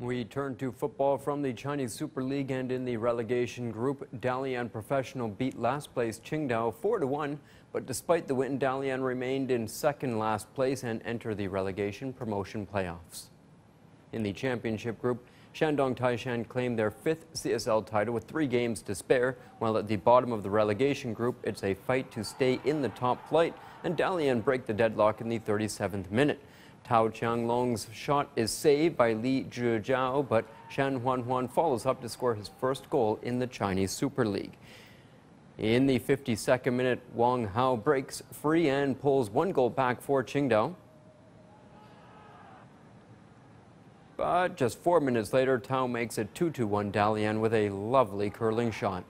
We turn to football from the Chinese Super League and in the relegation group. Dalian Professional beat last place Qingdao 4-1, but despite the win, Dalian remained in second last place and enter the relegation promotion playoffs. In the championship group, Shandong Taishan claimed their fifth CSL title with three games to spare, while at the bottom of the relegation group, it's a fight to stay in the top flight, and Dalian break the deadlock in the 37th minute. Tao Qianglong's shot is saved by Li Zhijiao, but Shan Huanhuan follows up to score his first goal in the Chinese Super League. In the 52nd minute, Wang Hao breaks free and pulls one goal back for Qingdao. But just four minutes later, Tao makes it 2-1 Dalian with a lovely curling shot.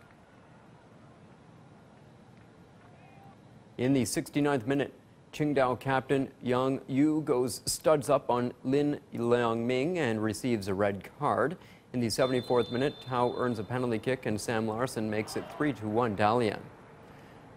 In the 69th minute, Qingdao captain Yang Yu goes studs up on Lin Liangming and receives a red card. In the 74th minute, Tao earns a penalty kick and Sam Larsson makes it 3-1 Dalian.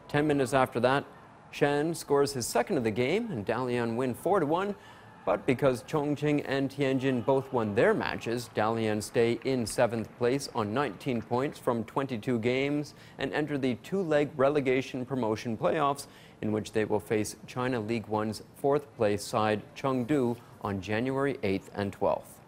Ten minutes after that, Shan scores his second of the game and Dalian win 4-1. But because Chongqing and Tianjin both won their matches, Dalian stay in seventh place on 19 points from 22 games and enter the two-leg relegation promotion playoffs in which they will face China League One's fourth place side Chengdu on January 8th and 12th.